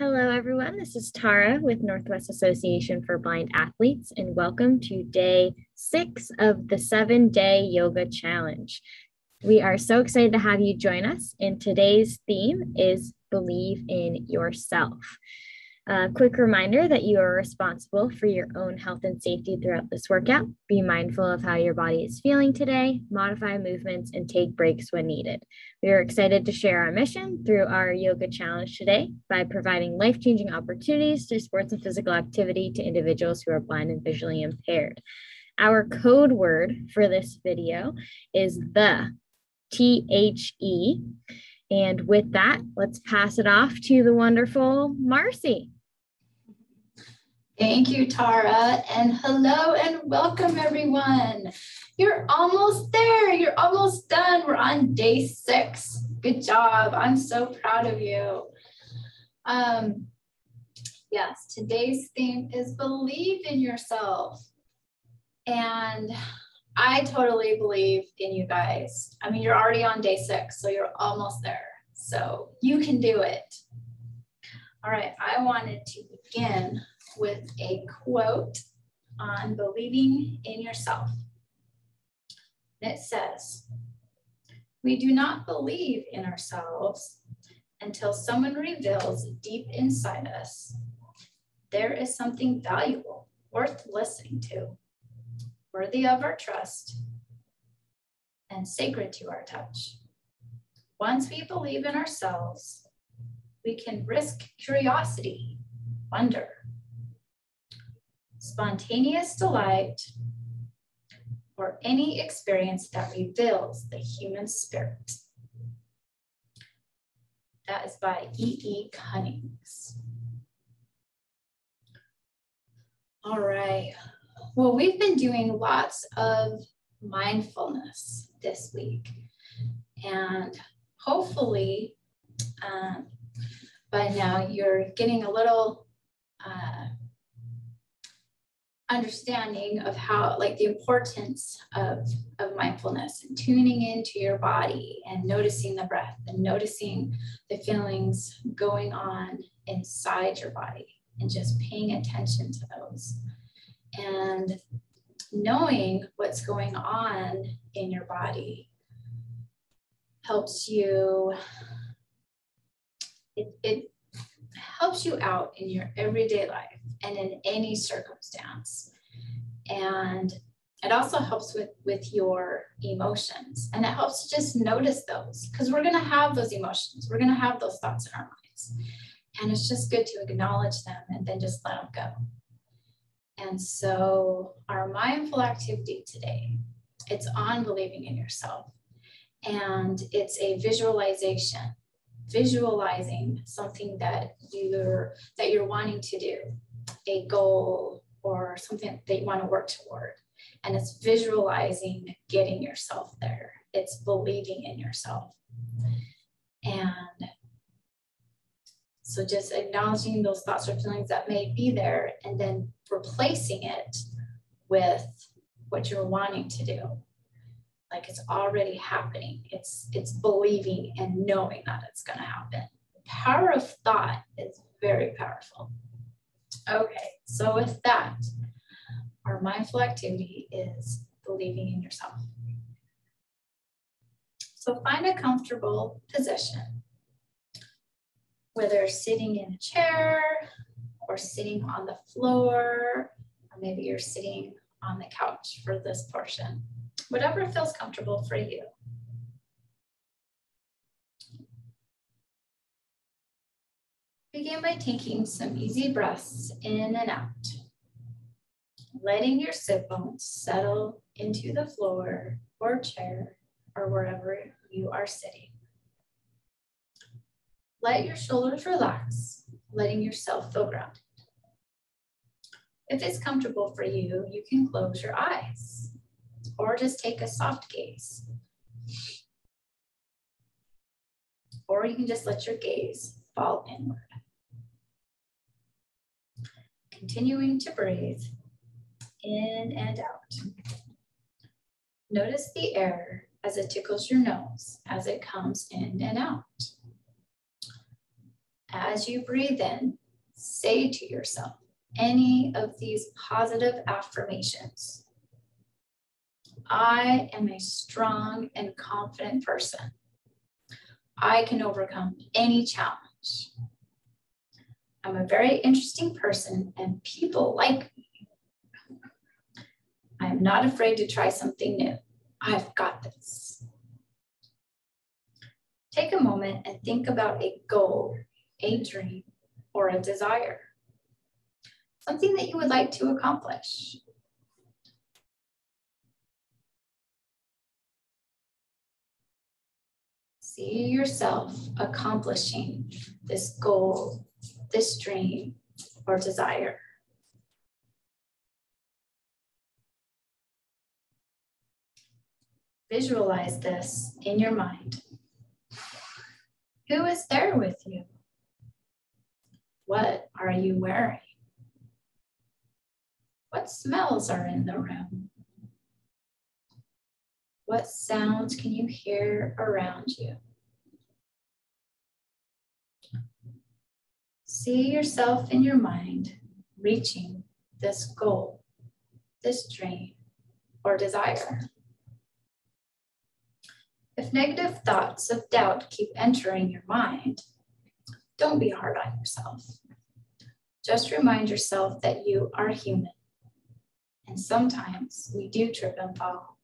Hello, everyone. This is Tara with Northwest Association for Blind Athletes, and welcome to day six of the seven day yoga challenge. We are so excited to have you join us, and today's theme is believe in yourself. A quick reminder that you are responsible for your own health and safety throughout this workout. Be mindful of how your body is feeling today, modify movements, and take breaks when needed. We are excited to share our mission through our yoga challenge today by providing life changing opportunities through sports and physical activity to individuals who are blind and visually impaired. Our code word for this video is the T H E. And with that, let's pass it off to the wonderful Marcie. Thank you, Tara. And hello and welcome, everyone. You're almost there. You're almost done. We're on day six. Good job. I'm so proud of you. Um, yes, today's theme is believe in yourself. And I totally believe in you guys. I mean, you're already on day six, so you're almost there. So you can do it. All right, I wanted to begin with a quote on believing in yourself. it says, We do not believe in ourselves until someone reveals deep inside us there is something valuable, worth listening to, worthy of our trust, and sacred to our touch. Once we believe in ourselves, we can risk curiosity, wonder, spontaneous delight, or any experience that reveals the human spirit. That is by E. E. Cummings. All right. Well, we've been doing lots of mindfulness this week. And hopefully, um, by now you're getting a little uh, understanding of how like the importance of of mindfulness and tuning into your body and noticing the breath and noticing the feelings going on inside your body and just paying attention to those. And knowing what's going on in your body helps you it, it helps you out in your everyday life and in any circumstance. And it also helps with with your emotions. And it helps just notice those because we're going to have those emotions. We're going to have those thoughts in our minds. And it's just good to acknowledge them and then just let them go. And so our mindful activity today it's on believing in yourself. And it's a visualization visualizing something that you're that you're wanting to do a goal or something that you want to work toward. And it's visualizing getting yourself there. It's believing in yourself. And so just acknowledging those thoughts or feelings that may be there and then replacing it with what you're wanting to do. Like it's already happening. It's it's believing and knowing that it's going to happen. The power of thought is very powerful okay so with that our mindful activity is believing in yourself so find a comfortable position whether sitting in a chair or sitting on the floor or maybe you're sitting on the couch for this portion whatever feels comfortable for you. Begin by taking some easy breaths in and out, letting your sit bones settle into the floor or chair or wherever you are sitting. Let your shoulders relax, letting yourself feel grounded. If it's comfortable for you, you can close your eyes or just take a soft gaze. Or you can just let your gaze fall inward. Continuing to breathe in and out. Notice the air as it tickles your nose as it comes in and out. as you breathe in, say to yourself any of these positive affirmations. I am a strong and confident person. I can overcome any challenge. I'm a very interesting person and people like me. I'm not afraid to try something new. I've got this. Take a moment and think about a goal, a dream, or a desire. Something that you would like to accomplish. See yourself accomplishing this goal, this dream, or desire. Visualize this in your mind. Who is there with you? What are you wearing? What smells are in the room? What sounds can you hear around you? See yourself in your mind reaching this goal, this dream, or desire. If negative thoughts of doubt keep entering your mind, don't be hard on yourself. Just remind yourself that you are human. And sometimes we do trip and fall.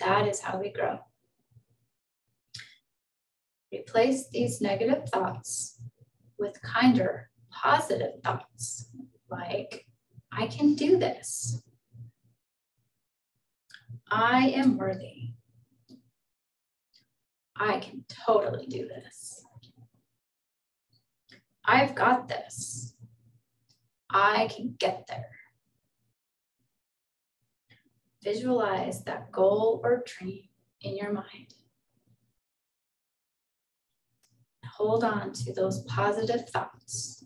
That is how we grow. Replace these negative thoughts with kinder, positive thoughts like, I can do this. I am worthy. I can totally do this. I've got this. I can get there. Visualize that goal or dream in your mind. Hold on to those positive thoughts.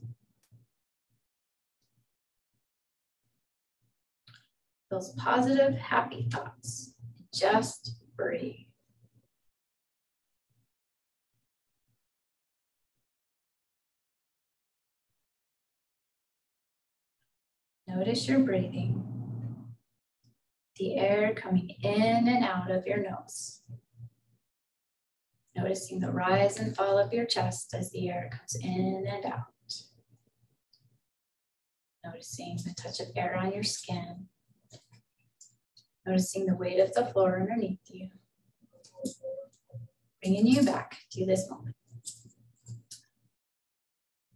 Those positive, happy thoughts. Just breathe. Notice your breathing, the air coming in and out of your nose. Noticing the rise and fall of your chest as the air comes in and out. Noticing the touch of air on your skin. Noticing the weight of the floor underneath you. Bringing you back to this moment.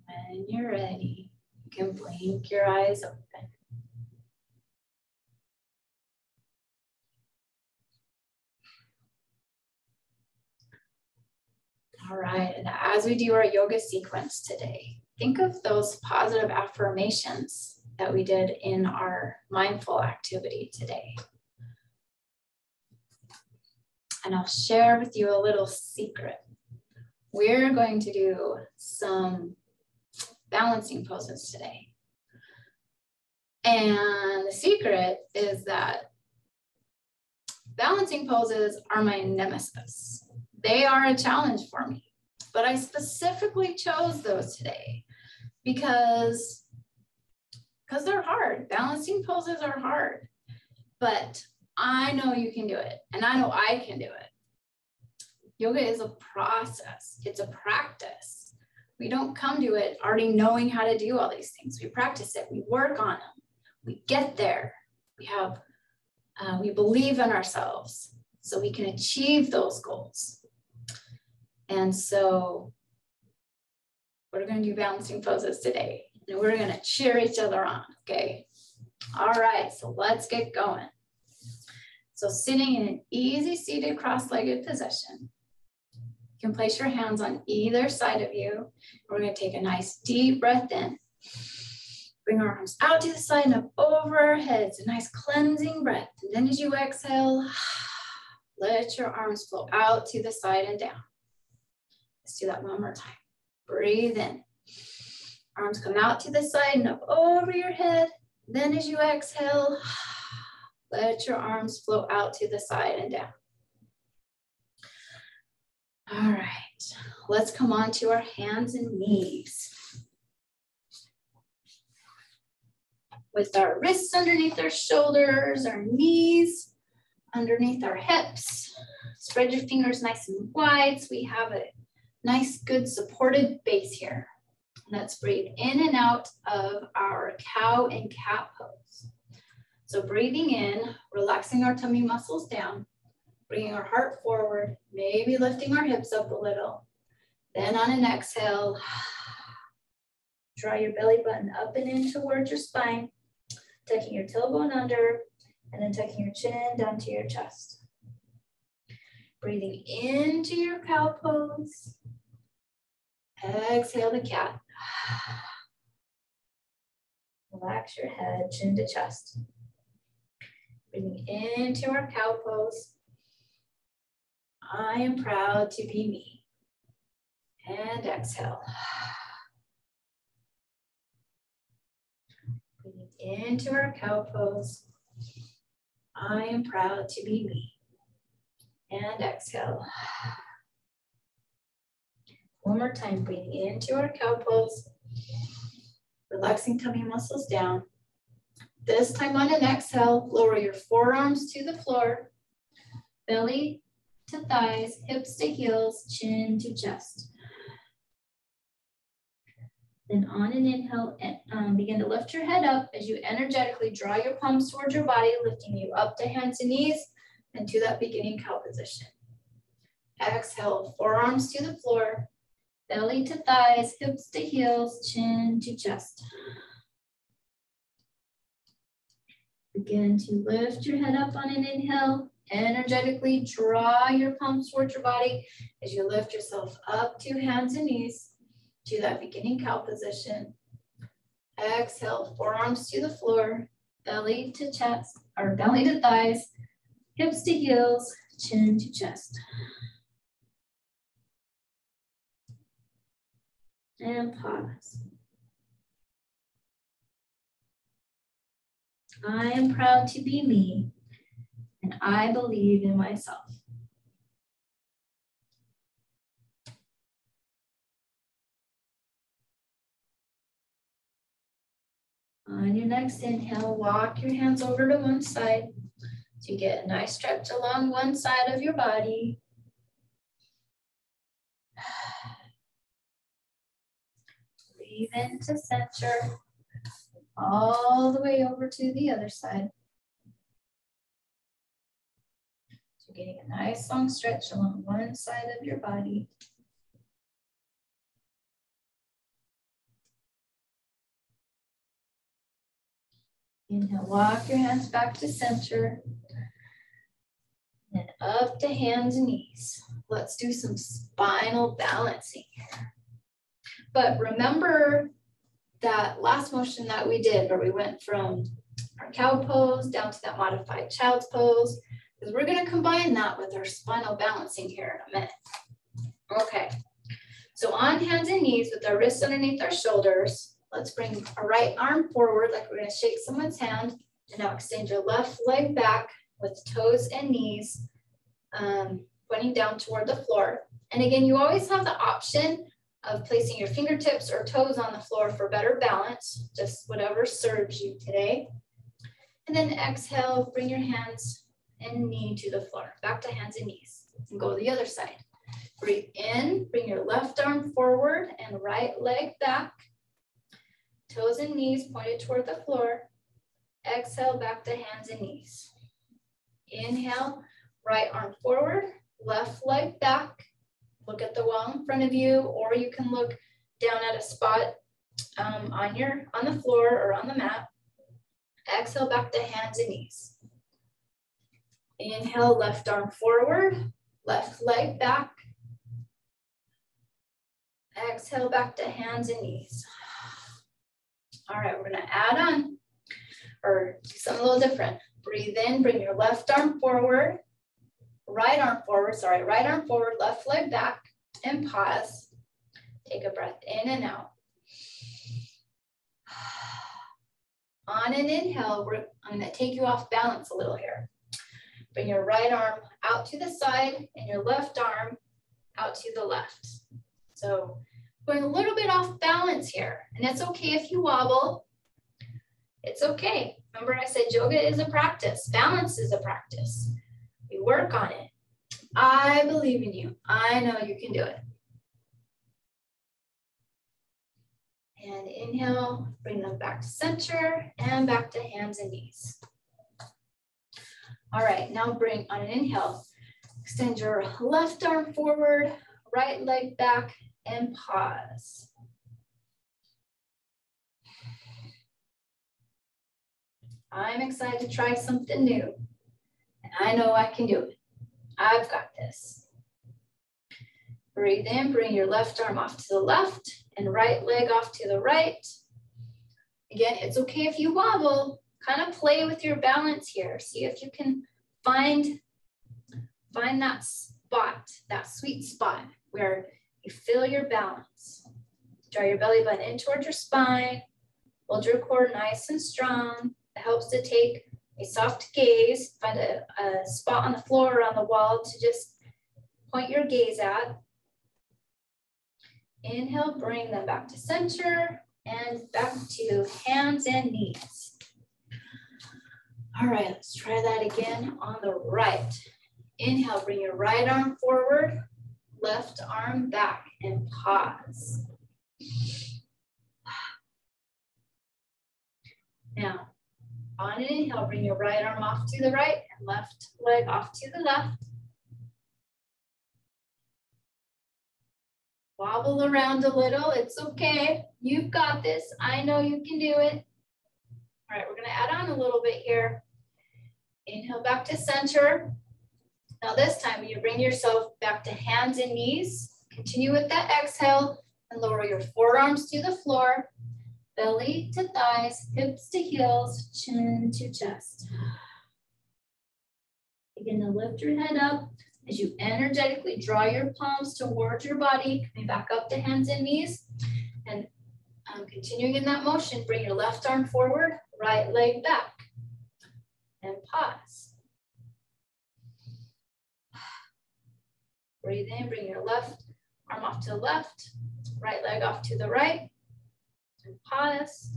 When you're ready, you can blink your eyes open. All right, and as we do our yoga sequence today, think of those positive affirmations that we did in our mindful activity today. And I'll share with you a little secret. We're going to do some balancing poses today. And the secret is that balancing poses are my nemesis. They are a challenge for me, but I specifically chose those today because because they're hard. Balancing poses are hard, but I know you can do it and I know I can do it. Yoga is a process. It's a practice we don't come to it already knowing how to do all these things. We practice it, we work on them, we get there. We have, uh, we believe in ourselves so we can achieve those goals. And so we're going to do balancing poses today. And we're going to cheer each other on, okay? All right, so let's get going. So sitting in an easy seated cross-legged position, you can place your hands on either side of you. We're going to take a nice deep breath in. Bring our arms out to the side and up over our heads. A nice cleansing breath. And then as you exhale, let your arms flow out to the side and down. Let's do that one more time. Breathe in. Arms come out to the side and up over your head. Then as you exhale, let your arms flow out to the side and down. All right, let's come on to our hands and knees. With our wrists underneath our shoulders, our knees underneath our hips. Spread your fingers nice and wide so we have a nice, good supported base here. Let's breathe in and out of our cow and cat pose. So breathing in, relaxing our tummy muscles down, bringing our heart forward, maybe lifting our hips up a little. Then on an exhale, draw your belly button up and in towards your spine, tucking your tailbone under, and then tucking your chin down to your chest. Breathing into your cow pose. Exhale the cat. Relax your head, chin to chest. Breathing into our cow pose. I am proud to be me. And exhale. Breathing into our cow pose. I am proud to be me. And exhale. One more time, breathing into our cow pose. Relaxing tummy muscles down. This time on an exhale, lower your forearms to the floor. Belly to thighs, hips to heels, chin to chest. Then on an inhale, um, begin to lift your head up as you energetically draw your palms towards your body, lifting you up to hands and knees and to that beginning cow position. Exhale, forearms to the floor, belly to thighs, hips to heels, chin to chest. Begin to lift your head up on an inhale. Energetically draw your palms towards your body as you lift yourself up to hands and knees to that beginning cow position. Exhale, forearms to the floor, belly to chest, or belly to thighs, hips to heels, chin to chest. And pause. I am proud to be me, and I believe in myself. On your next inhale, walk your hands over to one side to get a nice stretch along one side of your body. Breathe into center, all the way over to the other side. So getting a nice long stretch along one side of your body. Inhale, walk your hands back to center. And up to hands and knees. Let's do some spinal balancing here. But remember that last motion that we did where we went from our cow pose down to that modified child's pose, because we're gonna combine that with our spinal balancing here in a minute. Okay, so on hands and knees with our wrists underneath our shoulders, Let's bring our right arm forward like we're gonna shake someone's hand. And now extend your left leg back with toes and knees um, pointing down toward the floor. And again, you always have the option of placing your fingertips or toes on the floor for better balance, just whatever serves you today. And then exhale, bring your hands and knee to the floor, back to hands and knees. And go to the other side. Breathe in, bring your left arm forward and right leg back. Toes and knees pointed toward the floor. Exhale back to hands and knees. Inhale, right arm forward, left leg back. Look at the wall in front of you, or you can look down at a spot um, on, your, on the floor or on the mat. Exhale back to hands and knees. Inhale, left arm forward, left leg back. Exhale back to hands and knees. All right, we're gonna add on or do something a little different. Breathe in, bring your left arm forward, right arm forward, sorry, right arm forward, left leg back, and pause. Take a breath in and out. On an inhale, I'm gonna take you off balance a little here. Bring your right arm out to the side and your left arm out to the left. So going a little bit off balance here. And it's okay if you wobble. It's okay. Remember I said yoga is a practice. Balance is a practice. We work on it. I believe in you. I know you can do it. And inhale, bring them back to center and back to hands and knees. All right, now bring on an inhale. Extend your left arm forward, right leg back, and pause. I'm excited to try something new, and I know I can do it. I've got this. Breathe in, bring your left arm off to the left and right leg off to the right. Again, it's okay if you wobble, kind of play with your balance here. See if you can find, find that spot, that sweet spot where you feel your balance. Draw your belly button in towards your spine. Hold your core nice and strong. Helps to take a soft gaze, find a, a spot on the floor or on the wall to just point your gaze at. Inhale, bring them back to center and back to hands and knees. All right, let's try that again on the right. Inhale, bring your right arm forward, left arm back and pause. Now, on inhale, bring your right arm off to the right and left leg off to the left. Wobble around a little, it's okay. You've got this, I know you can do it. All right, we're gonna add on a little bit here. Inhale back to center. Now this time you bring yourself back to hands and knees. Continue with that exhale and lower your forearms to the floor belly to thighs, hips to heels, chin to chest. Begin to lift your head up as you energetically draw your palms towards your body, coming back up to hands and knees. And um, continuing in that motion, bring your left arm forward, right leg back, and pause. Breathe in, bring your left arm off to the left, right leg off to the right, pause.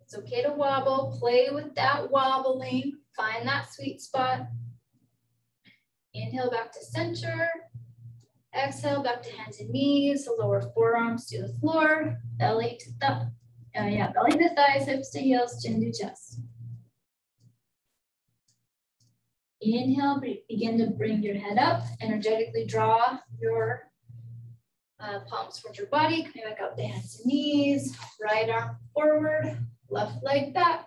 It's okay to wobble, play with that wobbling, find that sweet spot. Inhale back to center. Exhale back to hands and knees, lower forearms to the floor, belly to the, uh, yeah, belly to thighs, hips to heels, chin to chest. Inhale, begin to bring your head up, energetically draw your uh, palms towards your body, coming back up to hands and knees, right arm forward, left leg back.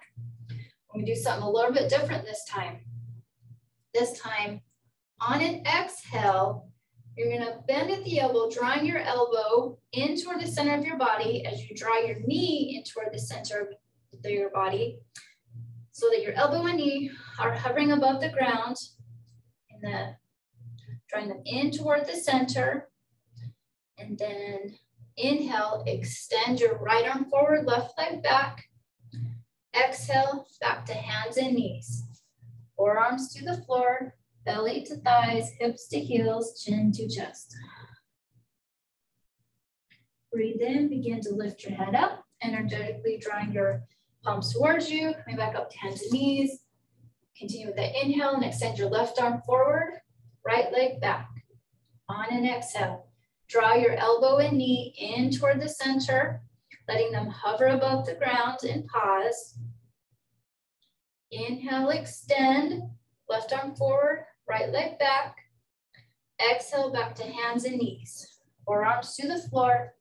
We're gonna do something a little bit different this time. This time, on an exhale, you're gonna bend at the elbow, drawing your elbow in toward the center of your body as you draw your knee in toward the center of your body so that your elbow and knee are hovering above the ground and the, drawing them in toward the center and then inhale, extend your right arm forward, left leg back. Exhale, back to hands and knees. Forearms to the floor, belly to thighs, hips to heels, chin to chest. Breathe in, begin to lift your head up, energetically drawing your palms towards you, coming back up to hands and knees. Continue with the inhale and extend your left arm forward, right leg back. On an exhale, Draw your elbow and knee in toward the center, letting them hover above the ground and pause. Inhale, extend, left arm forward, right leg back. Exhale, back to hands and knees. Forearms to the floor,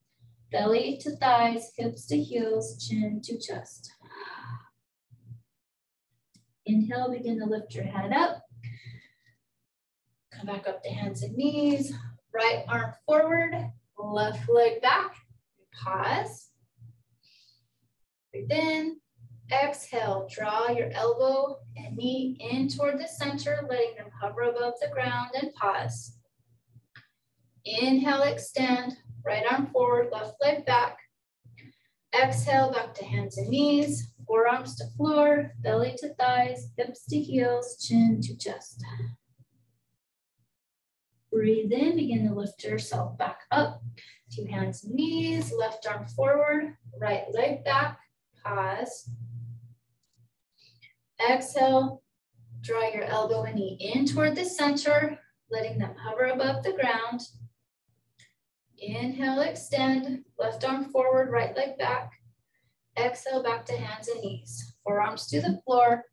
belly to thighs, hips to heels, chin to chest. Inhale, begin to lift your head up. Come back up to hands and knees. Right arm forward, left leg back. Pause. Breathe in. Exhale, draw your elbow and knee in toward the center, letting them hover above the ground and pause. Inhale, extend, right arm forward, left leg back. Exhale, back to hands and knees, forearms to floor, belly to thighs, hips to heels, chin to chest. Breathe in, begin to lift yourself back up. Two hands and knees, left arm forward, right leg back, pause. Exhale, draw your elbow and knee in toward the center, letting them hover above the ground. Inhale, extend, left arm forward, right leg back. Exhale, back to hands and knees. Forearms to the floor,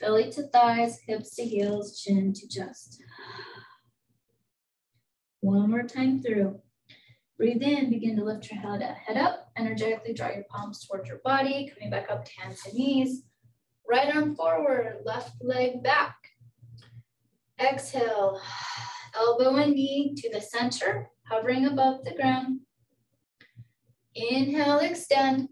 belly to thighs, hips to heels, chin to chest. One more time through. Breathe in, begin to lift your head, head up, energetically draw your palms towards your body, coming back up to hands and knees. Right arm forward, left leg back. Exhale, elbow and knee to the center, hovering above the ground. Inhale, extend.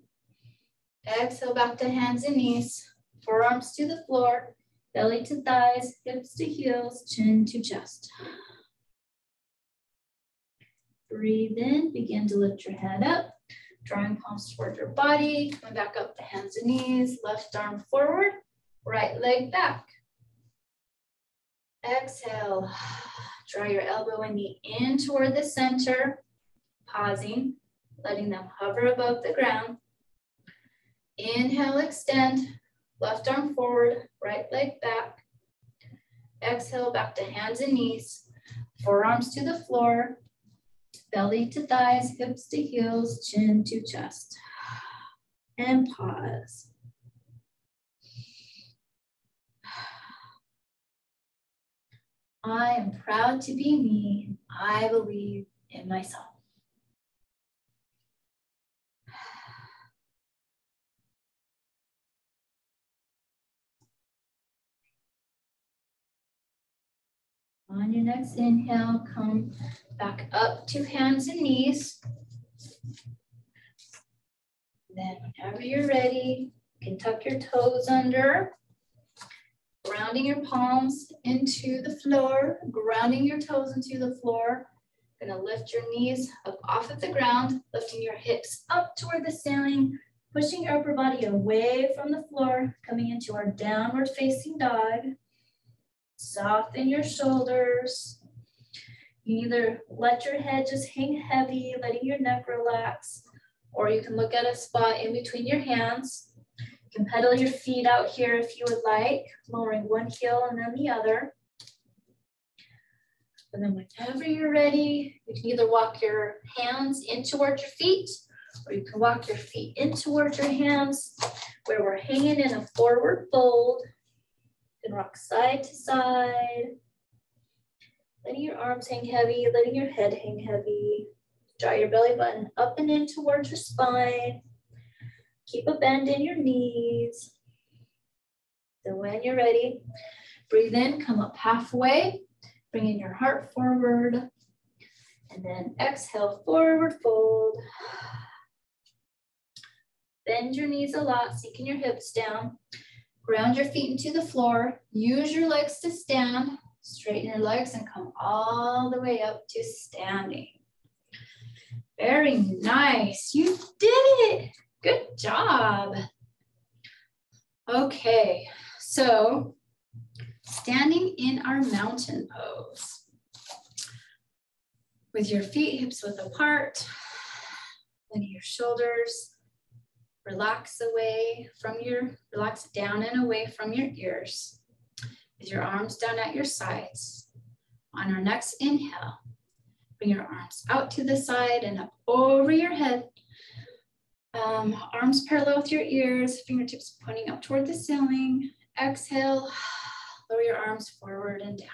Exhale, back to hands and knees. Forearms to the floor, belly to thighs, hips to heels, chin to chest. Breathe in, begin to lift your head up, drawing palms toward your body, coming back up to hands and knees, left arm forward, right leg back. Exhale, draw your elbow and knee in toward the center, pausing, letting them hover above the ground. Inhale, extend, left arm forward, right leg back. Exhale, back to hands and knees, forearms to the floor, belly to thighs, hips to heels, chin to chest. And pause. I am proud to be me. I believe in myself. On your next inhale, come back up to hands and knees. Then whenever you're ready, you can tuck your toes under, grounding your palms into the floor, grounding your toes into the floor. Gonna lift your knees up off of the ground, lifting your hips up toward the ceiling, pushing your upper body away from the floor, coming into our downward facing dog. Soften your shoulders. You either let your head just hang heavy, letting your neck relax, or you can look at a spot in between your hands. You can pedal your feet out here if you would like, lowering one heel and then the other. And then whenever you're ready, you can either walk your hands in towards your feet, or you can walk your feet in towards your hands, where we're hanging in a forward fold rock side to side. Letting your arms hang heavy, letting your head hang heavy. Draw your belly button up and in towards your spine. Keep a bend in your knees. Then when you're ready, breathe in, come up halfway, bringing your heart forward. And then exhale, forward fold. Bend your knees a lot, sinking your hips down. Ground your feet into the floor. Use your legs to stand. Straighten your legs and come all the way up to standing. Very nice. You did it. Good job. Okay, so standing in our mountain pose. With your feet hips width apart, letting your shoulders Relax away from your, relax down and away from your ears with your arms down at your sides. On our next inhale, bring your arms out to the side and up over your head. Um, arms parallel with your ears, fingertips pointing up toward the ceiling. Exhale, lower your arms forward and down.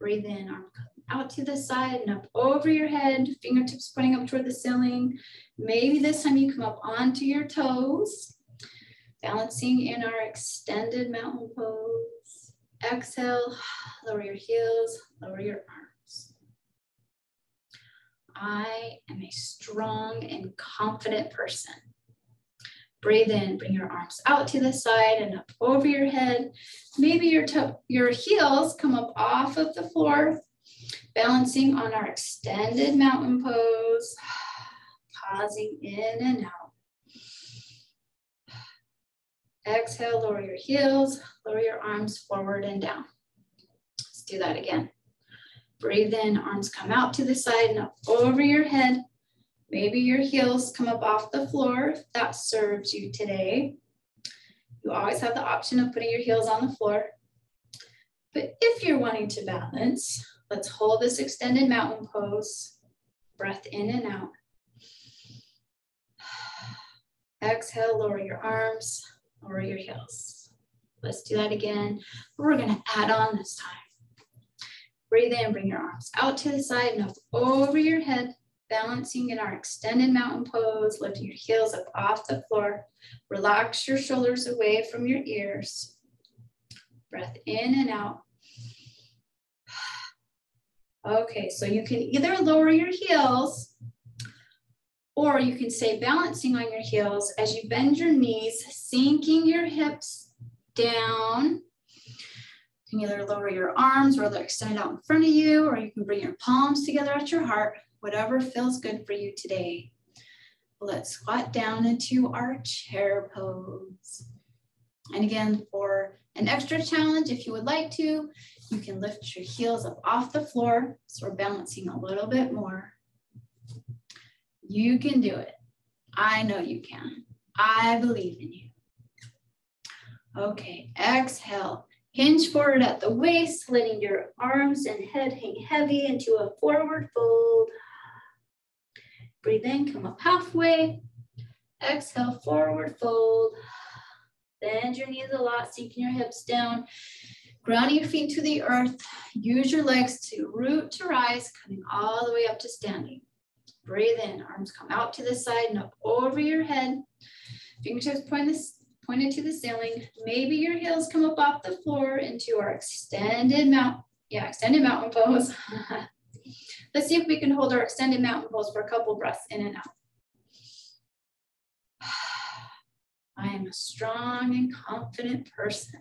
Breathe in, arm out to the side and up over your head, fingertips pointing up toward the ceiling. Maybe this time you come up onto your toes, balancing in our extended mountain pose. Exhale, lower your heels, lower your arms. I am a strong and confident person. Breathe in, bring your arms out to the side and up over your head. Maybe your, toe, your heels come up off of the floor Balancing on our extended mountain pose, pausing in and out. Exhale, lower your heels, lower your arms forward and down. Let's do that again. Breathe in, arms come out to the side and up over your head. Maybe your heels come up off the floor if that serves you today. You always have the option of putting your heels on the floor. But if you're wanting to balance, let's hold this extended mountain pose. Breath in and out. Exhale, lower your arms, lower your heels. Let's do that again. We're gonna add on this time. Breathe in, bring your arms out to the side and up over your head, balancing in our extended mountain pose, lifting your heels up off the floor. Relax your shoulders away from your ears. Breath in and out. Okay, so you can either lower your heels or you can stay balancing on your heels as you bend your knees, sinking your hips down you can either lower your arms or they're extended out in front of you, or you can bring your palms together at your heart, whatever feels good for you today. Let's squat down into our chair pose. And again, for an extra challenge, if you would like to, you can lift your heels up off the floor. So we're balancing a little bit more. You can do it. I know you can. I believe in you. Okay, exhale. Hinge forward at the waist, letting your arms and head hang heavy into a forward fold. Breathe in, come up halfway. Exhale, forward fold. Bend your knees a lot, sinking your hips down. Grounding your feet to the earth. Use your legs to root to rise, coming all the way up to standing. Breathe in, arms come out to the side and up over your head. Fingertips point this pointed to the ceiling. Maybe your heels come up off the floor into our extended mount, yeah, extended mountain pose. Let's see if we can hold our extended mountain pose for a couple breaths in and out. I am a strong and confident person.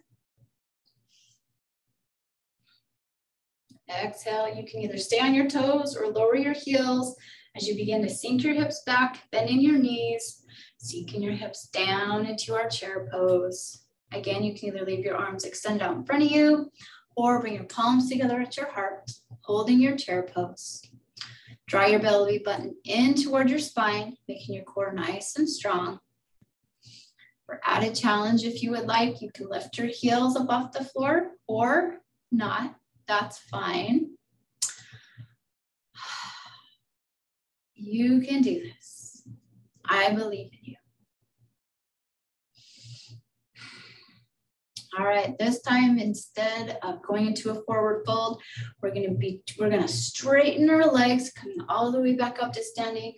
Exhale, you can either stay on your toes or lower your heels as you begin to sink your hips back, bending your knees, Sinking your hips down into our chair pose. Again, you can either leave your arms extended out in front of you or bring your palms together at your heart, holding your chair pose. Draw your belly button in toward your spine, making your core nice and strong. For added challenge, if you would like, you can lift your heels above the floor or not. That's fine. You can do this. I believe in you. All right, this time instead of going into a forward fold, we're gonna be, we're gonna straighten our legs, coming all the way back up to standing.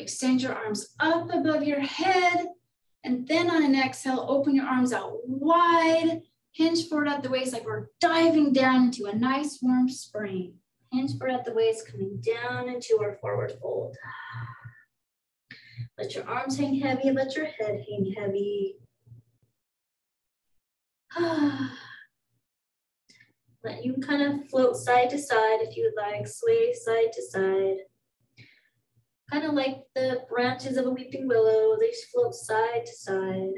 Extend your arms up above your head. And then on an exhale, open your arms out wide, hinge forward at the waist like we're diving down into a nice warm spring. Hinge forward at the waist, coming down into our forward fold. Let your arms hang heavy, let your head hang heavy. let you kind of float side to side if you would like, sway side to side. Kind of like the branches of a weeping willow, they float side to side.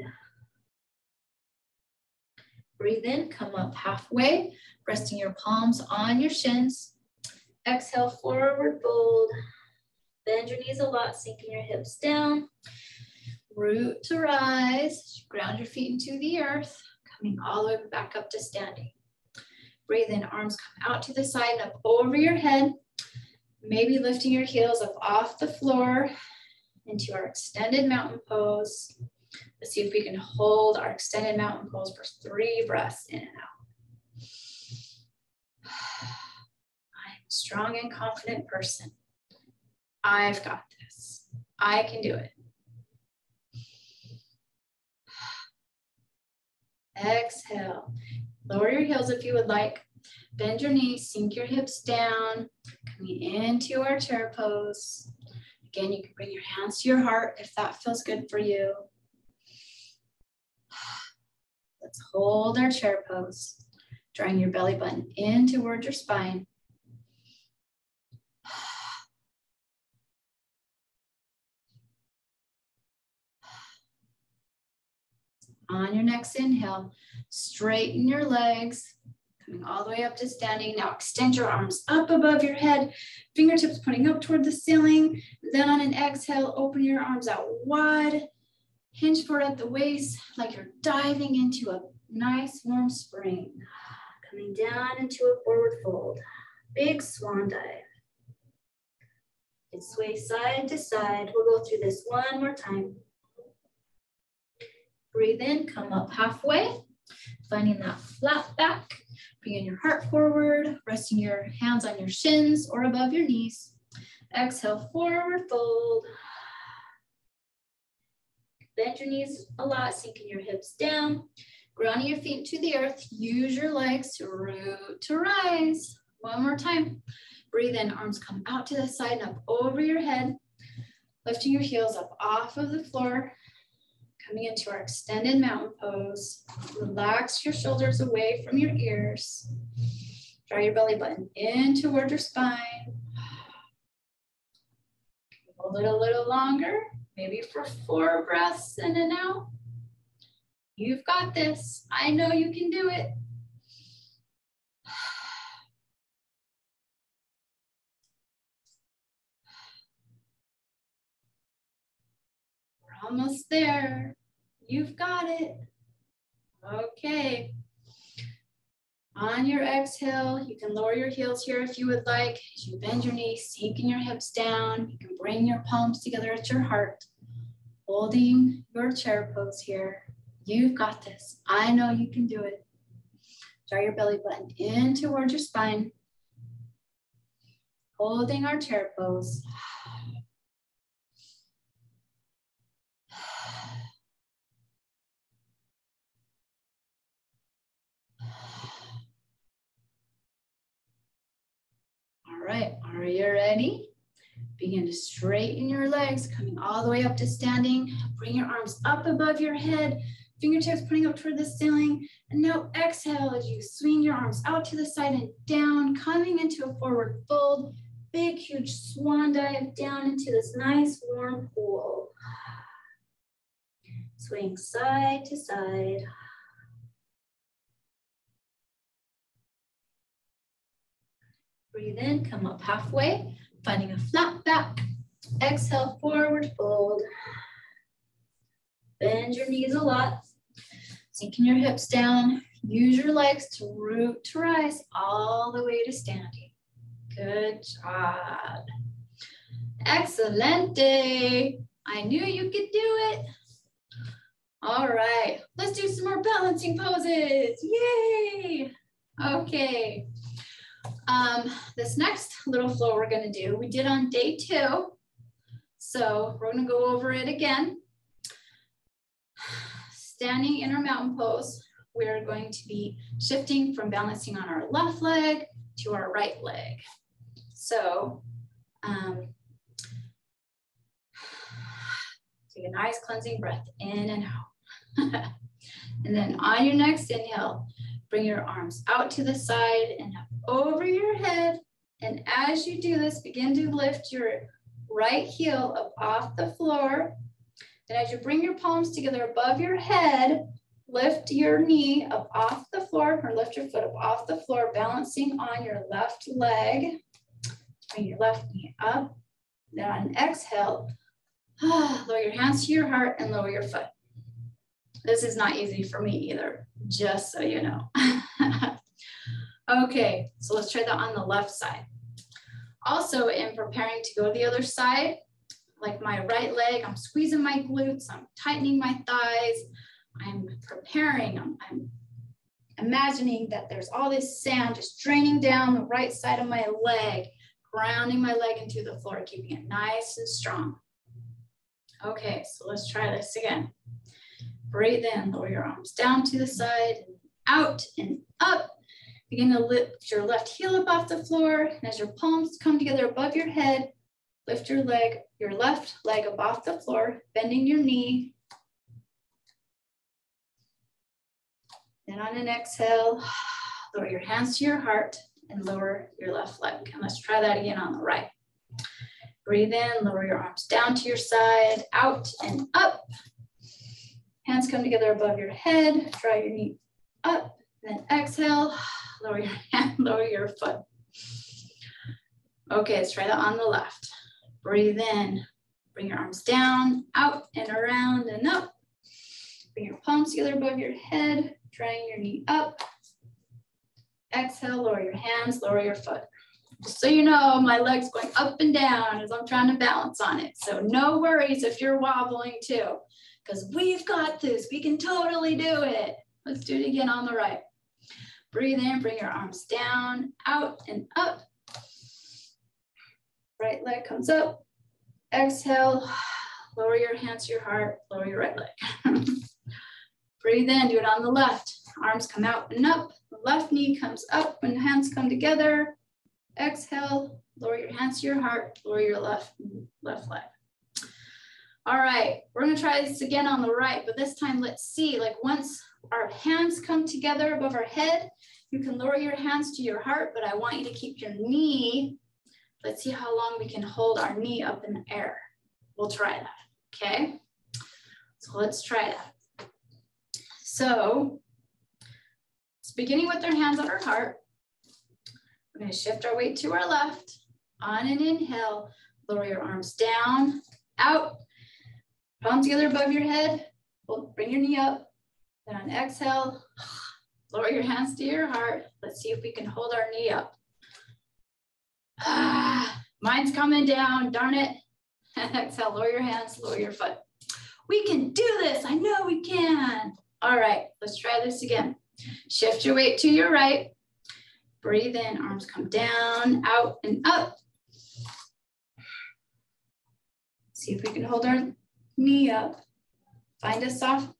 Breathe in, come up halfway, resting your palms on your shins. Exhale, forward fold. Bend your knees a lot, sinking your hips down. Root to rise. Ground your feet into the earth, coming all the way back up to standing. Breathe in, arms come out to the side and up over your head. Maybe lifting your heels up off the floor into our extended mountain pose. Let's see if we can hold our extended mountain pose for three breaths in and out. I'm a strong and confident person. I've got this. I can do it. Exhale. Lower your heels if you would like. Bend your knees, sink your hips down, coming into our chair pose. Again, you can bring your hands to your heart if that feels good for you. Let's hold our chair pose, drawing your belly button in towards your spine. On your next inhale, straighten your legs, Coming all the way up to standing. Now extend your arms up above your head, fingertips pointing up toward the ceiling. Then on an exhale, open your arms out wide. Hinge forward at the waist like you're diving into a nice warm spring. Coming down into a forward fold. Big swan dive. And sway side to side. We'll go through this one more time. Breathe in, come up halfway, finding that flat back. Bringing your heart forward, resting your hands on your shins or above your knees. Exhale, forward fold. Bend your knees a lot, sinking your hips down. Grounding your feet to the earth. Use your legs to root to rise. One more time. Breathe in, arms come out to the side and up over your head. Lifting your heels up off of the floor. Coming into our extended mountain pose. Relax your shoulders away from your ears. Draw your belly button in toward your spine. Hold it a little longer, maybe for four breaths in and out. You've got this. I know you can do it. Almost there. You've got it. Okay. On your exhale, you can lower your heels here if you would like. As you bend your knees, sinking your hips down, you can bring your palms together at your heart, holding your chair pose here. You've got this. I know you can do it. Draw your belly button in towards your spine, holding our chair pose. All right, are you ready? Begin to straighten your legs, coming all the way up to standing. Bring your arms up above your head, fingertips pointing up toward the ceiling. And now exhale as you swing your arms out to the side and down, coming into a forward fold. Big, huge swan dive down into this nice warm pool. Swing side to side. Breathe in, come up halfway, finding a flat back. Exhale, forward fold. Bend your knees a lot. Sinking your hips down. Use your legs to root to rise all the way to standing. Good job. Excelente. I knew you could do it. All right, let's do some more balancing poses. Yay. Okay. Um, this next little flow we're gonna do, we did on day two. So we're gonna go over it again. Standing in our mountain pose, we're going to be shifting from balancing on our left leg to our right leg. So um, take a nice cleansing breath in and out. and then on your next inhale, bring your arms out to the side and up over your head. And as you do this, begin to lift your right heel up off the floor. And as you bring your palms together above your head, lift your knee up off the floor or lift your foot up off the floor, balancing on your left leg. Bring your left knee up. Then on exhale, lower your hands to your heart and lower your foot. This is not easy for me either, just so you know. okay, so let's try that on the left side. Also, in preparing to go to the other side, like my right leg, I'm squeezing my glutes, I'm tightening my thighs, I'm preparing, I'm, I'm imagining that there's all this sand just draining down the right side of my leg, grounding my leg into the floor, keeping it nice and strong. Okay, so let's try this again. Breathe in, lower your arms down to the side, out and up. Begin to lift your left heel up off the floor. And as your palms come together above your head, lift your leg, your left leg up off the floor, bending your knee. Then on an exhale, lower your hands to your heart and lower your left leg. And let's try that again on the right. Breathe in, lower your arms down to your side, out and up. Hands come together above your head, draw your knee up, then exhale, lower your hand, lower your foot. Okay, let's try that on the left. Breathe in, bring your arms down, out and around and up. Bring your palms together above your head, drawing your knee up. Exhale, lower your hands, lower your foot. Just so you know, my leg's going up and down as I'm trying to balance on it. So no worries if you're wobbling too, because we've got this. We can totally do it. Let's do it again on the right. Breathe in, bring your arms down, out and up. Right leg comes up. Exhale, lower your hands to your heart, lower your right leg. Breathe in, do it on the left. Arms come out and up. Left knee comes up when hands come together. Exhale, lower your hands to your heart, lower your left, left leg. All right, we're gonna try this again on the right, but this time let's see, like once our hands come together above our head, you can lower your hands to your heart, but I want you to keep your knee. Let's see how long we can hold our knee up in the air. We'll try that, okay? So let's try that. So, it's beginning with our hands on our heart. We're gonna shift our weight to our left. On an inhale, lower your arms down, out, palms together above your head. Bring your knee up. Then on exhale, lower your hands to your heart. Let's see if we can hold our knee up. Mine's coming down, darn it. exhale, lower your hands, lower your foot. We can do this. I know we can. All right, let's try this again. Shift your weight to your right. Breathe in, arms come down, out and up. See if we can hold our knee up. Find a soft,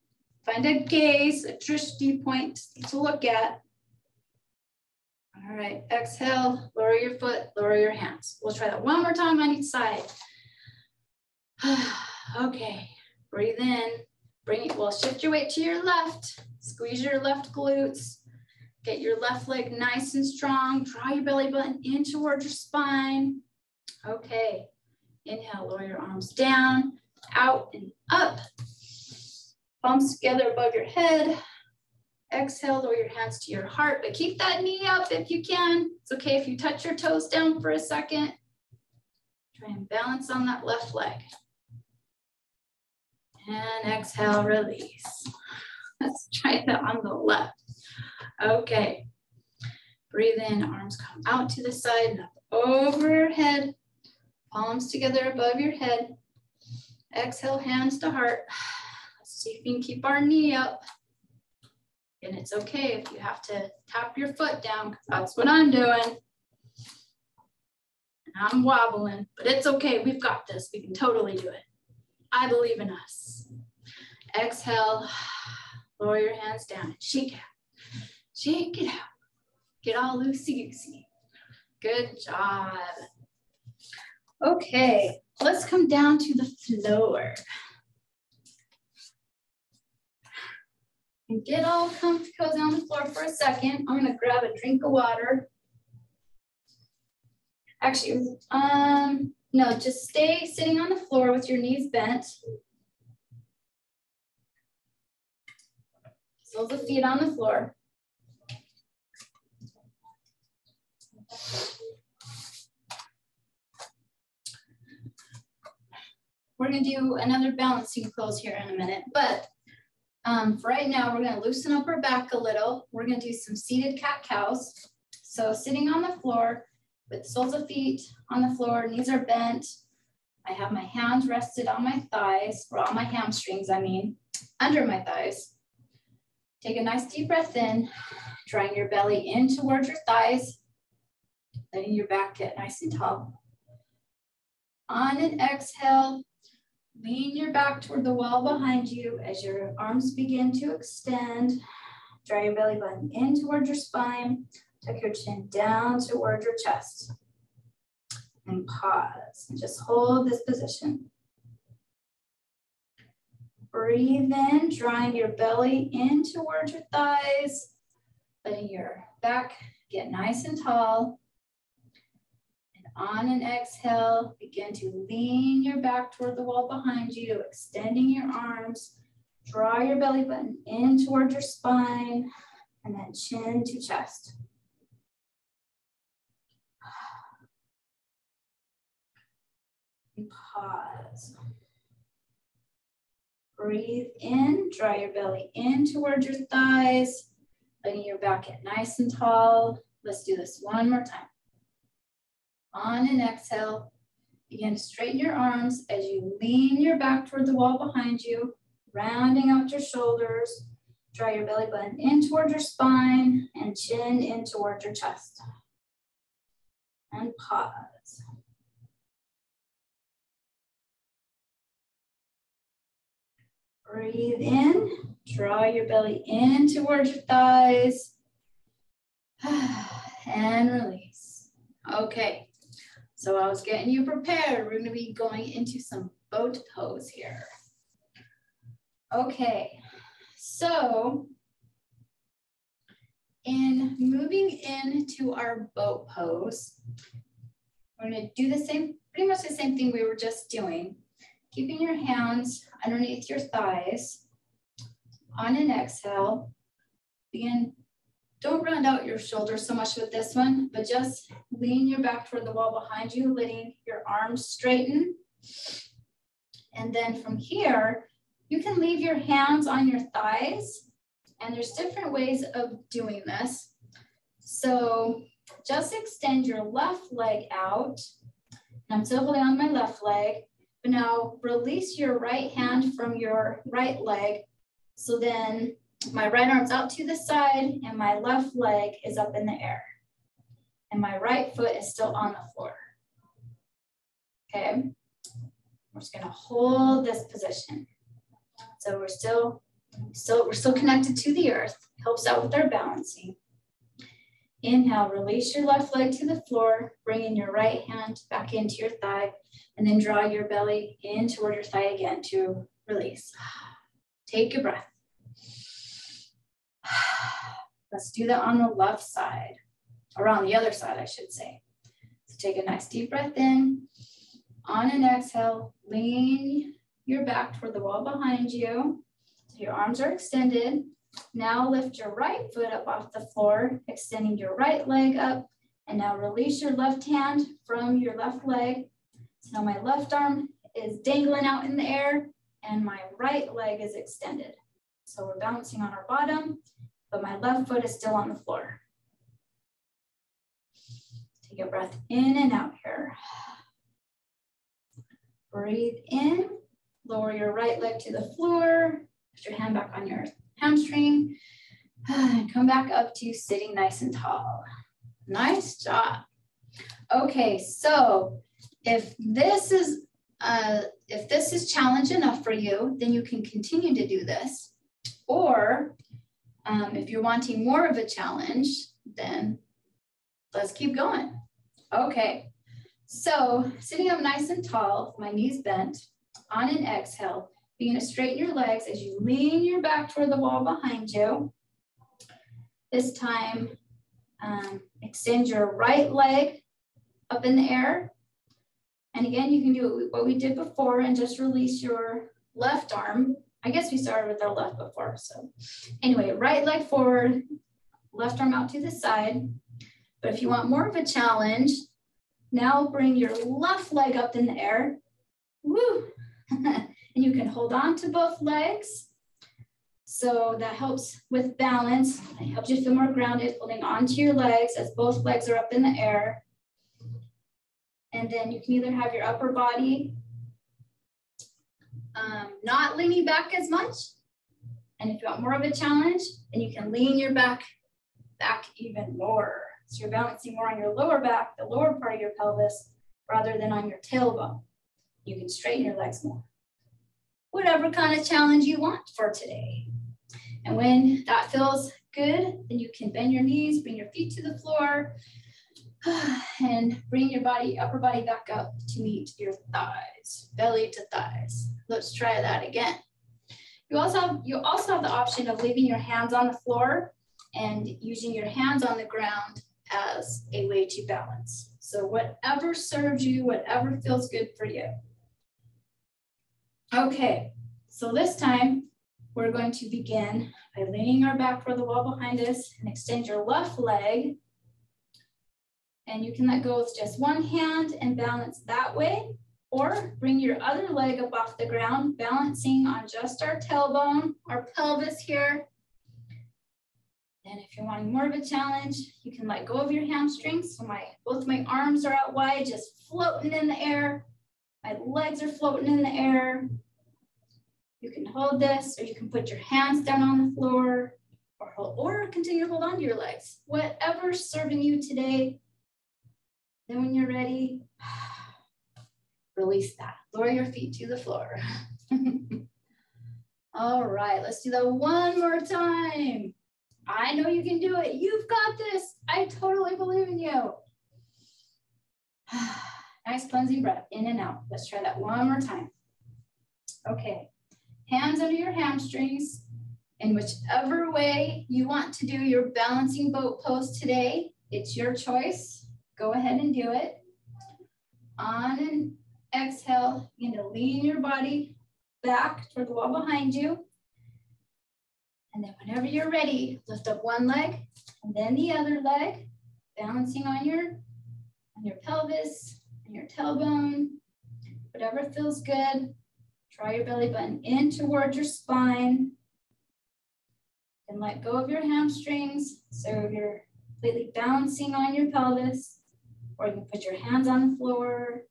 find a gaze, a drishti point to look at. All right, exhale, lower your foot, lower your hands. We'll try that one more time on each side. okay, breathe in, bring it, well, shift your weight to your left, squeeze your left glutes, Get your left leg nice and strong. Draw your belly button in towards your spine. Okay. Inhale, lower your arms down, out and up. Palms together above your head. Exhale, lower your hands to your heart, but keep that knee up if you can. It's okay if you touch your toes down for a second. Try and balance on that left leg. And exhale, release. Let's try that on the left. Okay. Breathe in, arms come out to the side, up overhead, palms together above your head. Exhale, hands to heart. Let's see if we can keep our knee up. And it's okay if you have to tap your foot down, because that's what I'm doing. And I'm wobbling, but it's okay. We've got this. We can totally do it. I believe in us. Exhale, lower your hands down, shake out. Shake it out. Get all loosey-goosey. Good job. Okay, let's come down to the floor. And get all comfy cozy on the floor for a second. I'm gonna grab a drink of water. Actually, um, no, just stay sitting on the floor with your knees bent. Soles of feet on the floor. We're gonna do another balancing pose here in a minute, but um, for right now, we're gonna loosen up our back a little. We're gonna do some seated cat-cows. So sitting on the floor with soles of feet on the floor, knees are bent. I have my hands rested on my thighs, or on my hamstrings, I mean, under my thighs. Take a nice deep breath in, drawing your belly in towards your thighs, letting your back get nice and tall. On an exhale, lean your back toward the wall behind you as your arms begin to extend. Draw your belly button in towards your spine. Tuck your chin down toward your chest. And pause and just hold this position. Breathe in, drawing your belly in towards your thighs, letting your back get nice and tall on an exhale, begin to lean your back toward the wall behind you, extending your arms. Draw your belly button in toward your spine and then chin to chest. And pause. Breathe in, draw your belly in toward your thighs, letting your back get nice and tall. Let's do this one more time. On an exhale, begin to straighten your arms as you lean your back toward the wall behind you, rounding out your shoulders. Draw your belly button in towards your spine and chin in towards your chest. And pause. Breathe in, draw your belly in towards your thighs, and release. Okay, so I was getting you prepared. We're gonna be going into some boat pose here. Okay, so in moving into our boat pose, we're gonna do the same, pretty much the same thing we were just doing. Keeping your hands underneath your thighs. On an exhale, begin, don't round out your shoulders so much with this one, but just lean your back toward the wall behind you, letting your arms straighten. And then from here, you can leave your hands on your thighs, and there's different ways of doing this. So just extend your left leg out. I'm still holding on my left leg. But now release your right hand from your right leg. So then my right arm's out to the side and my left leg is up in the air. And my right foot is still on the floor. Okay, we're just gonna hold this position. So we're still, still, we're still connected to the earth, helps out with our balancing. Inhale, release your left leg to the floor, bringing your right hand back into your thigh, and then draw your belly in toward your thigh again to release. Take a breath. Let's do that on the left side, or on the other side, I should say. So take a nice deep breath in. On an exhale, lean your back toward the wall behind you. So your arms are extended. Now lift your right foot up off the floor, extending your right leg up. And now release your left hand from your left leg. So now my left arm is dangling out in the air and my right leg is extended. So we're bouncing on our bottom, but my left foot is still on the floor. Take a breath in and out here. Breathe in, lower your right leg to the floor, put your hand back on your hamstring. And come back up to sitting nice and tall. Nice job. Okay, so if this is uh, if this is challenge enough for you, then you can continue to do this. Or um, if you're wanting more of a challenge, then let's keep going. Okay, so sitting up nice and tall, my knees bent, on an exhale, you're gonna straighten your legs as you lean your back toward the wall behind you. This time, um, extend your right leg up in the air. And again, you can do what we did before and just release your left arm. I guess we started with our left before. So anyway, right leg forward, left arm out to the side. But if you want more of a challenge, now bring your left leg up in the air. Woo! and you can hold on to both legs. So that helps with balance. It helps you feel more grounded, holding onto your legs as both legs are up in the air. And then you can either have your upper body um, not leaning back as much. And if you want more of a challenge, then you can lean your back back even more. So you're balancing more on your lower back, the lower part of your pelvis, rather than on your tailbone. You can straighten your legs more whatever kind of challenge you want for today. And when that feels good, then you can bend your knees, bring your feet to the floor, and bring your body, upper body back up to meet your thighs, belly to thighs. Let's try that again. You also have, you also have the option of leaving your hands on the floor and using your hands on the ground as a way to balance. So whatever serves you, whatever feels good for you. Okay, so this time we're going to begin by leaning our back for the wall behind us and extend your left leg. And you can let go with just one hand and balance that way. Or bring your other leg up off the ground, balancing on just our tailbone, our pelvis here. And if you're wanting more of a challenge, you can let go of your hamstrings. So my both my arms are out wide, just floating in the air. My legs are floating in the air. You can hold this, or you can put your hands down on the floor, or, hold, or continue to hold on to your legs. Whatever's serving you today. Then when you're ready, release that. Lower your feet to the floor. All right, let's do that one more time. I know you can do it. You've got this. I totally believe in you. nice cleansing breath in and out. Let's try that one more time. Okay, hands under your hamstrings. In whichever way you want to do your balancing boat pose today, it's your choice. Go ahead and do it. On an exhale, you're gonna lean your body back toward the wall behind you. And then whenever you're ready, lift up one leg and then the other leg, balancing on your, on your pelvis and your tailbone, whatever feels good. Draw your belly button in towards your spine. And let go of your hamstrings. So you're completely balancing on your pelvis, or you can put your hands on the floor,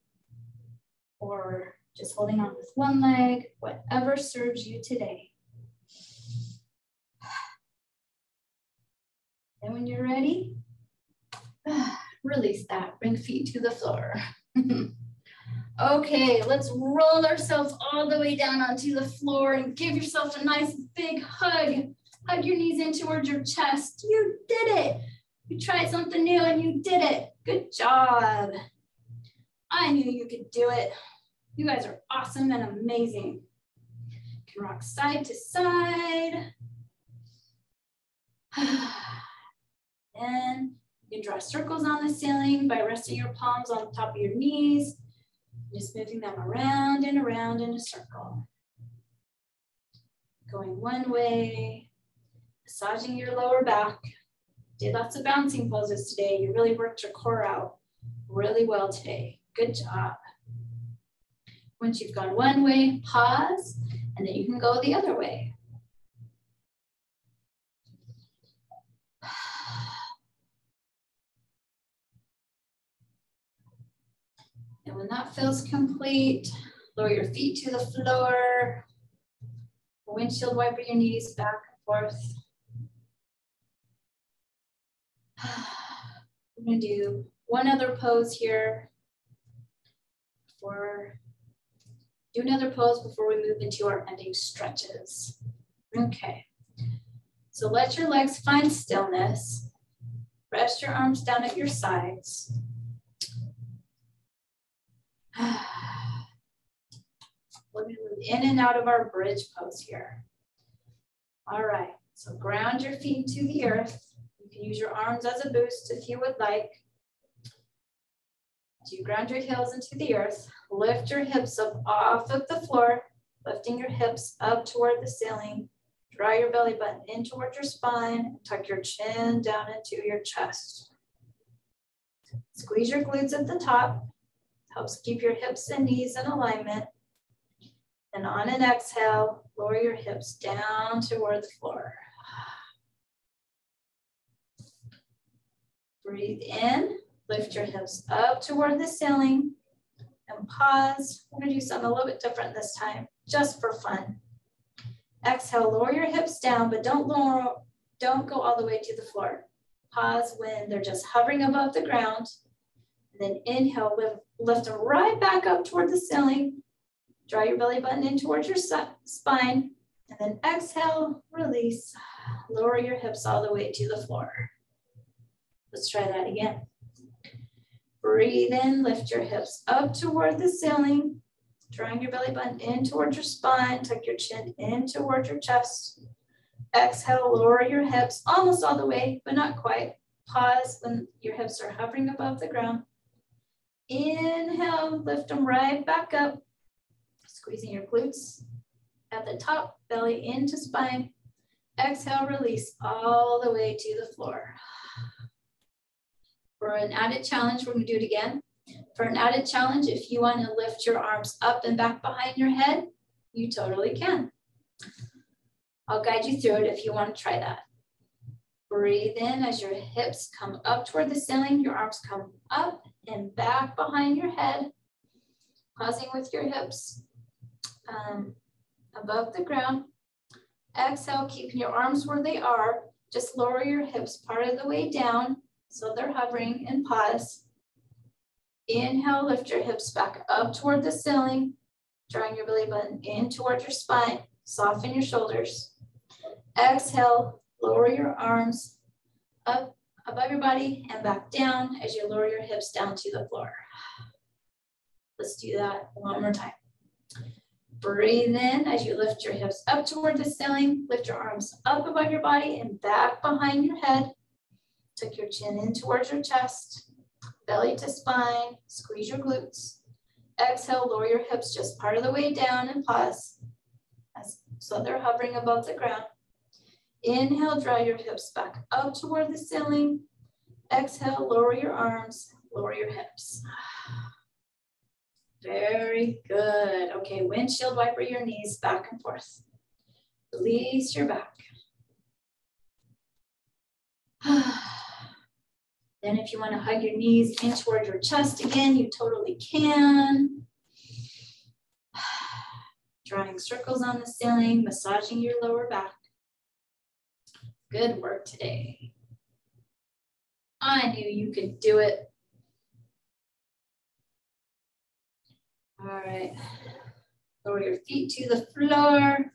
or just holding on with one leg, whatever serves you today. And when you're ready, release that. Bring feet to the floor. okay, let's roll ourselves all the way down onto the floor and give yourself a nice big hug. Hug your knees in towards your chest. You did it. You tried something new and you did it. Good job. I knew you could do it. You guys are awesome and amazing. You can rock side to side. And you can draw circles on the ceiling by resting your palms on the top of your knees, just moving them around and around in a circle. Going one way, massaging your lower back. Did lots of bouncing poses today. You really worked your core out really well today. Good job. Once you've gone one way, pause, and then you can go the other way. And when that feels complete, lower your feet to the floor. Windshield wiper your knees back and forth. We're gonna do one other pose here before, do another pose before we move into our ending stretches. Okay, so let your legs find stillness. Rest your arms down at your sides. We're gonna move in and out of our bridge pose here. All right, so ground your feet to the earth. Can use your arms as a boost if you would like. So you ground your heels into the earth, lift your hips up off of the floor, lifting your hips up toward the ceiling. Draw your belly button in toward your spine, tuck your chin down into your chest. Squeeze your glutes at the top, helps keep your hips and knees in alignment. And on an exhale, lower your hips down toward the floor. Breathe in, lift your hips up toward the ceiling and pause. We're gonna do something a little bit different this time, just for fun. Exhale, lower your hips down, but don't lower, don't go all the way to the floor. Pause when they're just hovering above the ground. And then inhale, lift, lift them right back up toward the ceiling. Draw your belly button in towards your spine. And then exhale, release. Lower your hips all the way to the floor. Let's try that again. Breathe in, lift your hips up toward the ceiling. Drawing your belly button in towards your spine, tuck your chin in towards your chest. Exhale, lower your hips almost all the way, but not quite. Pause when your hips are hovering above the ground. Inhale, lift them right back up. Squeezing your glutes at the top, belly into spine. Exhale, release all the way to the floor. For an added challenge, we're gonna do it again. For an added challenge, if you want to lift your arms up and back behind your head, you totally can. I'll guide you through it if you want to try that. Breathe in as your hips come up toward the ceiling, your arms come up and back behind your head, pausing with your hips um, above the ground. Exhale, keeping your arms where they are. Just lower your hips part of the way down so they're hovering and pause. Inhale, lift your hips back up toward the ceiling, drawing your belly button in towards your spine. Soften your shoulders. Exhale, lower your arms up above your body and back down as you lower your hips down to the floor. Let's do that one more time. Breathe in as you lift your hips up toward the ceiling. Lift your arms up above your body and back behind your head. Tuck your chin in towards your chest. Belly to spine. Squeeze your glutes. Exhale, lower your hips just part of the way down and pause. As, so they're hovering above the ground. Inhale, draw your hips back up toward the ceiling. Exhale, lower your arms, lower your hips. Very good. Okay, windshield wiper your knees back and forth. Release your back. then if you want to hug your knees in toward your chest again, you totally can. Drawing circles on the ceiling, massaging your lower back. Good work today. I knew you could do it. All right. Lower your feet to the floor.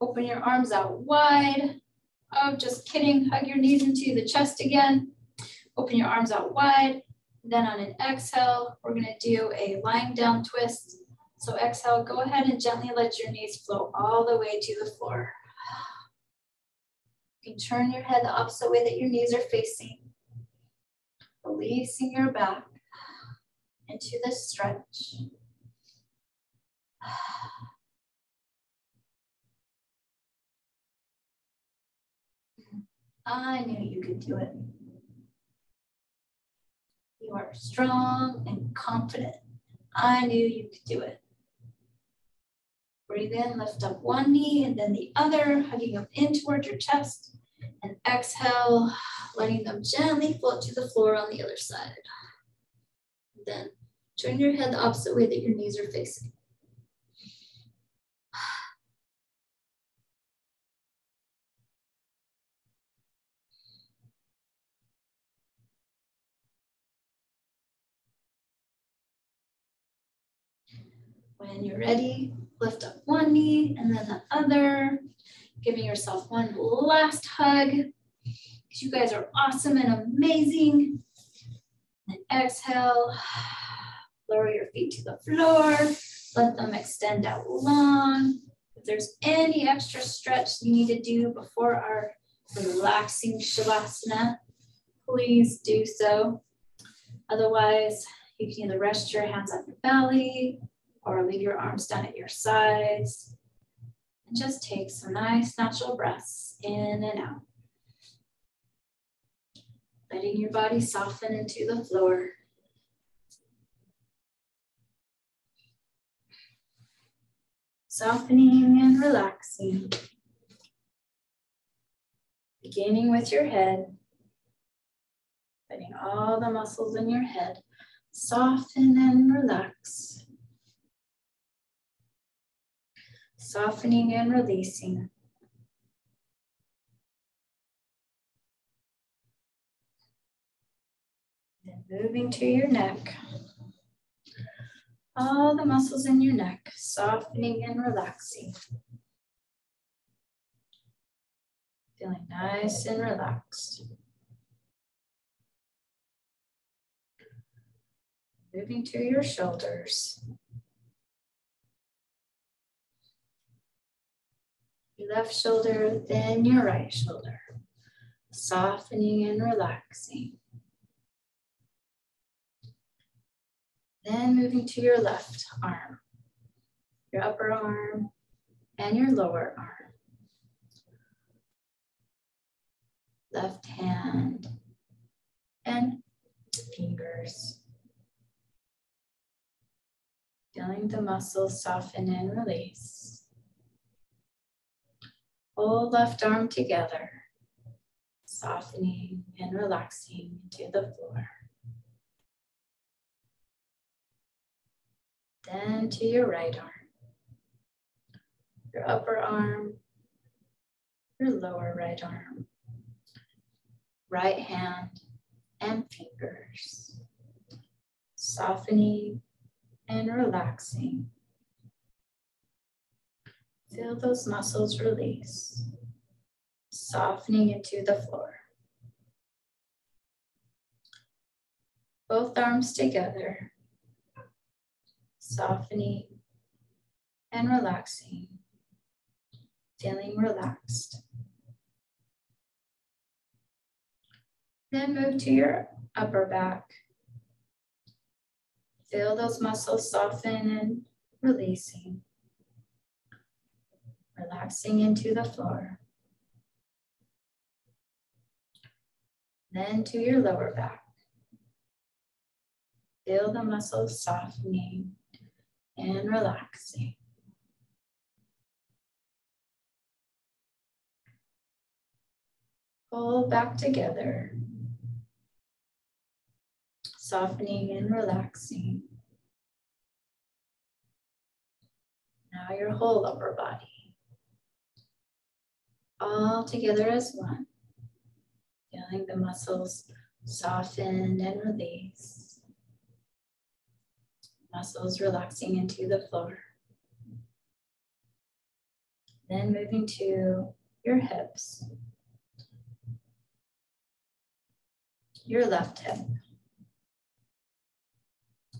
Open your arms out wide. Oh, just kidding. Hug your knees into the chest again. Open your arms out wide. Then on an exhale, we're gonna do a lying down twist. So exhale, go ahead and gently let your knees flow all the way to the floor. You can turn your head the opposite way that your knees are facing. Releasing your back into the stretch. I knew you could do it. You are strong and confident. I knew you could do it. Breathe in, lift up one knee and then the other, hugging them in towards your chest. And exhale, letting them gently float to the floor on the other side. then turn your head the opposite way that your knees are facing. When you're ready, lift up one knee and then the other, giving yourself one last hug you guys are awesome and amazing. And exhale, lower your feet to the floor, let them extend out long. If there's any extra stretch you need to do before our relaxing Shavasana, please do so. Otherwise, you can either rest your hands on your belly or leave your arms down at your sides. And just take some nice natural breaths in and out. Letting your body soften into the floor. Softening and relaxing. Beginning with your head, letting all the muscles in your head soften and relax. Softening and releasing. Then moving to your neck. All the muscles in your neck, softening and relaxing. Feeling nice and relaxed. Moving to your shoulders. Your left shoulder, then your right shoulder, softening and relaxing. Then moving to your left arm, your upper arm, and your lower arm. Left hand and fingers. Feeling the muscles soften and release. Whole left arm together, softening and relaxing into the floor. Then to your right arm, your upper arm, your lower right arm, right hand and fingers, softening and relaxing. Feel those muscles release, softening into the floor. Both arms together, softening and relaxing, feeling relaxed. Then move to your upper back. Feel those muscles soften and releasing. Relaxing into the floor. Then to your lower back. Feel the muscles softening and relaxing. Pull back together, softening and relaxing. Now your whole upper body, all together as one, feeling the muscles soften and release muscles relaxing into the floor. Then moving to your hips. Your left hip.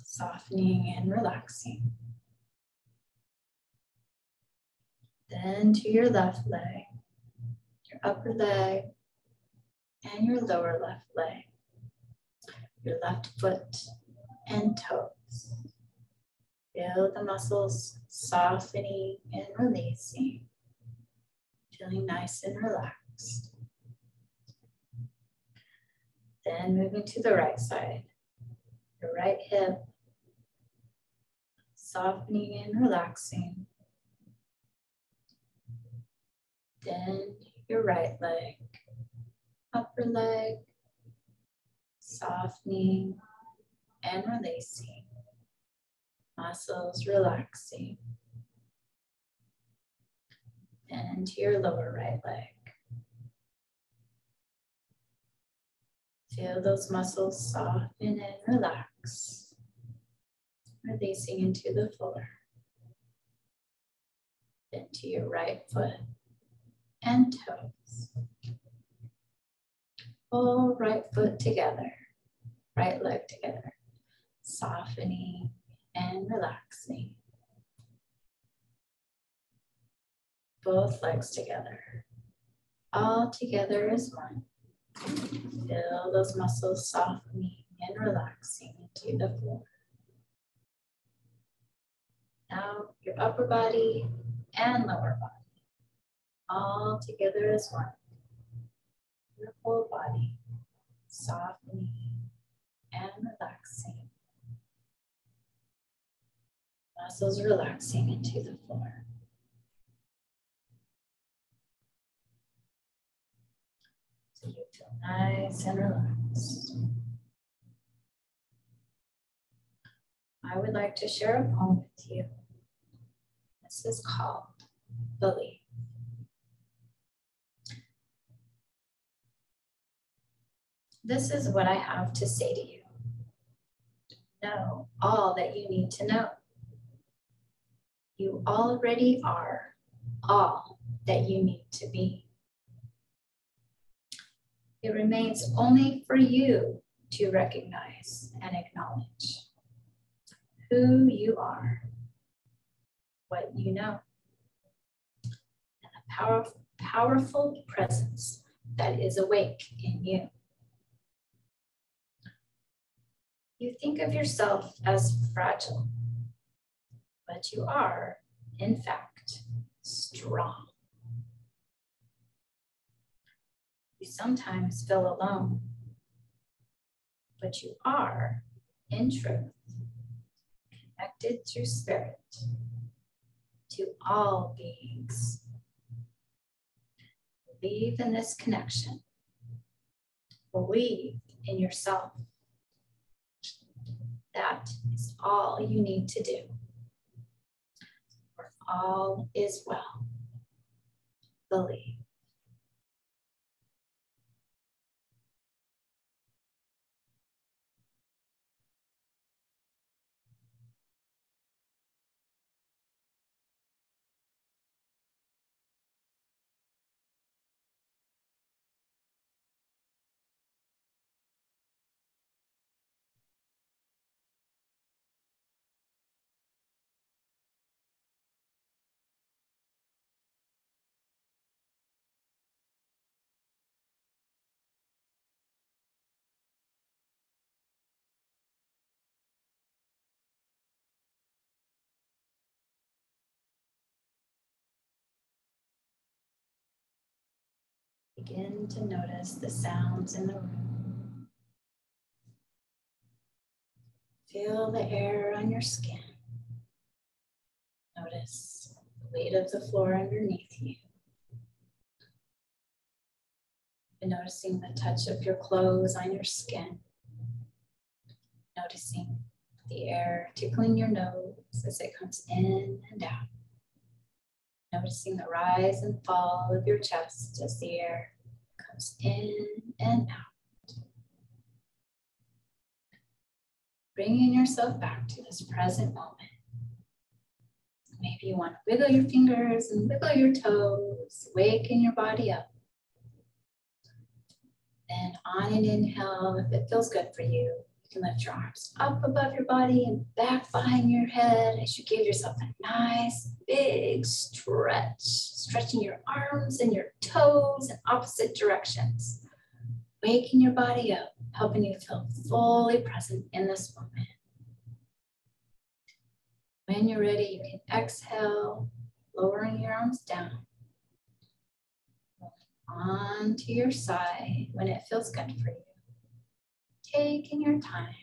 Softening and relaxing. Then to your left leg, your upper leg, and your lower left leg, your left foot and toes. Feel the muscles softening and releasing, feeling nice and relaxed. Then moving to the right side, your right hip, softening and relaxing. Then your right leg, upper leg, softening and releasing muscles relaxing. And to your lower right leg. Feel those muscles soften and relax, releasing into the floor. Then to your right foot and toes. Pull right foot together, right leg together, softening and relaxing. Both legs together, all together as one. Feel those muscles softening and relaxing into the floor. Now your upper body and lower body, all together as one. Your whole body softening and relaxing muscles relaxing into the floor. So you feel nice and relaxed. I would like to share a poem with you. This is called Believe. This is what I have to say to you. Know all that you need to know. You already are all that you need to be. It remains only for you to recognize and acknowledge who you are, what you know, and the powerful, powerful presence that is awake in you. You think of yourself as fragile but you are, in fact, strong. You sometimes feel alone, but you are, in truth, connected through spirit to all beings. Believe in this connection. Believe in yourself. That is all you need to do. All is well. Believe. Begin to notice the sounds in the room. Feel the air on your skin. Notice the weight of the floor underneath you. And noticing the touch of your clothes on your skin. Noticing the air tickling your nose as it comes in and out. Noticing the rise and fall of your chest as the air in and out. Bringing yourself back to this present moment. Maybe you want to wiggle your fingers and wiggle your toes, waking your body up. And on an inhale, if it feels good for you, you can lift your arms up above your body and back behind your head as you give yourself a nice big stretch, stretching your arms and your toes in opposite directions. Waking your body up, helping you feel fully present in this moment. When you're ready, you can exhale, lowering your arms down. Onto your side when it feels good for you taking your time.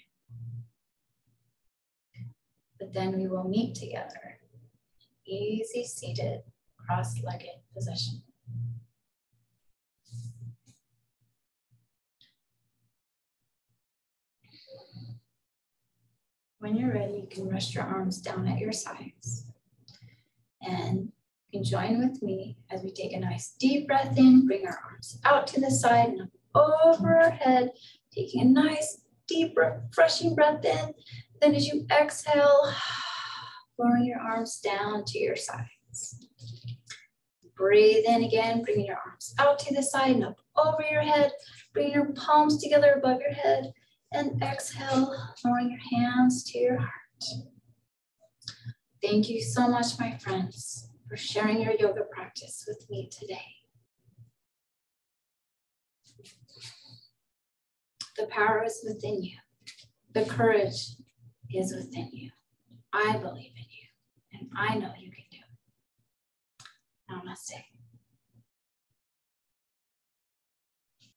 But then we will meet together, easy seated, cross-legged position. When you're ready, you can rest your arms down at your sides. And you can join with me as we take a nice deep breath in, bring our arms out to the side and over our head, taking a nice, deep, refreshing breath in. Then as you exhale, lowering your arms down to your sides. Breathe in again, bringing your arms out to the side and up over your head. Bring your palms together above your head and exhale, lowering your hands to your heart. Thank you so much, my friends, for sharing your yoga practice with me today. The power is within you. The courage is within you. I believe in you, and I know you can do it. Namaste.